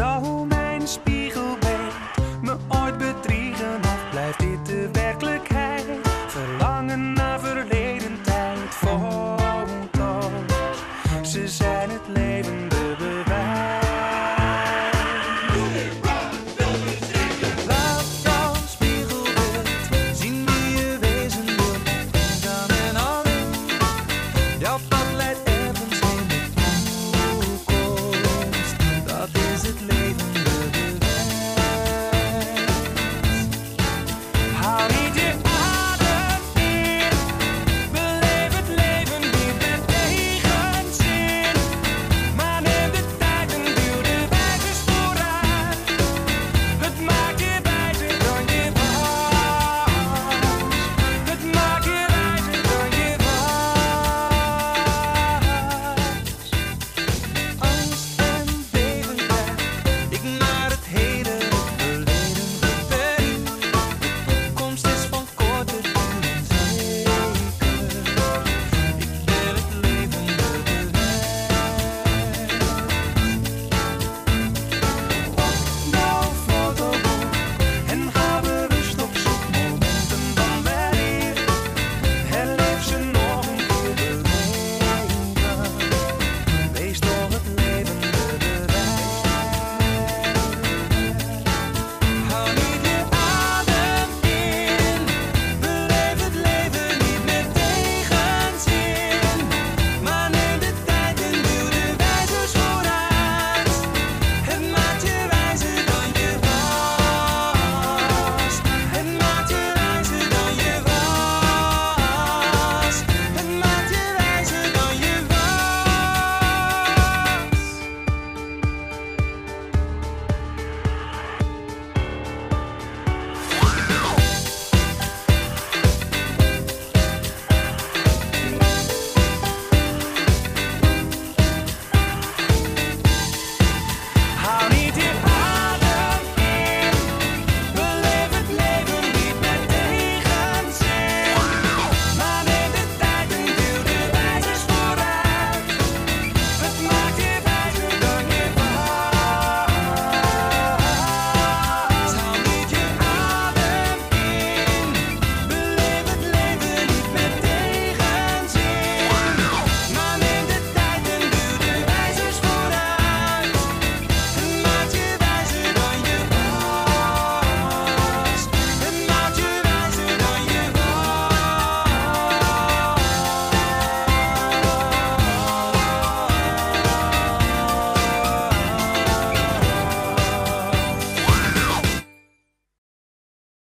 Zou mijn spiegelbeeld me ooit bedriegen of blijft dit de werkelijkheid? Verlangen naar verleden tijd, foto's, ze zijn het levende bewijs. Jouw pad leidt